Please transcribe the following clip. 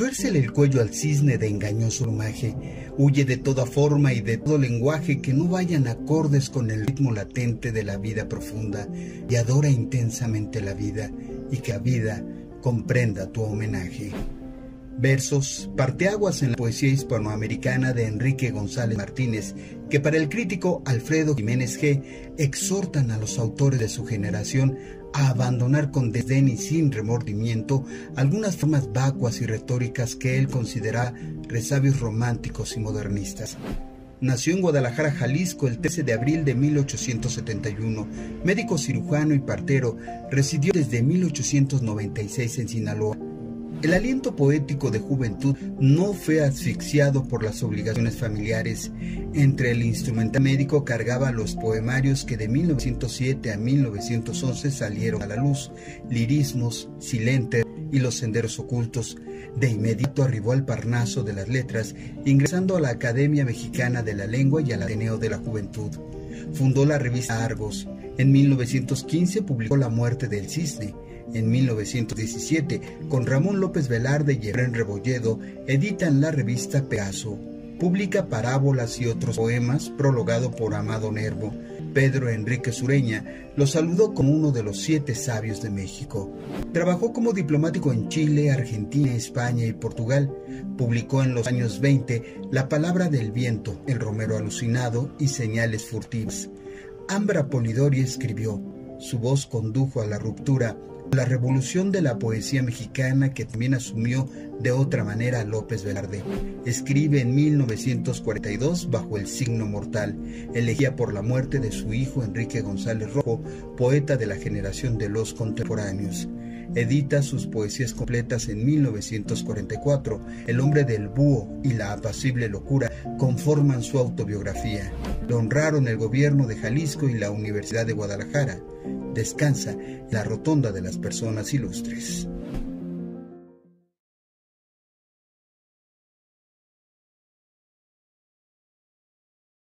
Tuércele el cuello al cisne de engañoso plumaje, huye de toda forma y de todo lenguaje que no vayan acordes con el ritmo latente de la vida profunda y adora intensamente la vida y que a vida comprenda tu homenaje. Versos, parteaguas en la poesía hispanoamericana de Enrique González Martínez, que para el crítico Alfredo Jiménez G. exhortan a los autores de su generación a abandonar con desdén y sin remordimiento algunas formas vacuas y retóricas que él considera resabios románticos y modernistas. Nació en Guadalajara, Jalisco, el 13 de abril de 1871. Médico cirujano y partero, residió desde 1896 en Sinaloa el aliento poético de juventud no fue asfixiado por las obligaciones familiares. Entre el instrumental médico cargaba los poemarios que de 1907 a 1911 salieron a la luz, lirismos, silentes y los senderos ocultos. De inmediato arribó al Parnaso de las Letras, ingresando a la Academia Mexicana de la Lengua y al Ateneo de la Juventud. Fundó la revista Argos. En 1915 publicó La muerte del cisne en 1917, con Ramón López Velarde y Efraín Rebolledo, editan la revista Pegaso. Publica parábolas y otros poemas, prologado por Amado Nervo. Pedro Enrique Sureña lo saludó como uno de los siete sabios de México. Trabajó como diplomático en Chile, Argentina, España y Portugal. Publicó en los años 20 La palabra del viento, El romero alucinado y Señales furtivas. Ambra Polidori escribió, su voz condujo a la ruptura la revolución de la poesía mexicana que también asumió de otra manera López Velarde. Escribe en 1942 bajo el signo mortal, elegía por la muerte de su hijo Enrique González Rojo, poeta de la generación de los contemporáneos. Edita sus poesías completas en 1944. El hombre del búho y la apacible locura conforman su autobiografía. Lo honraron el gobierno de Jalisco y la Universidad de Guadalajara descansa la rotonda de las personas ilustres.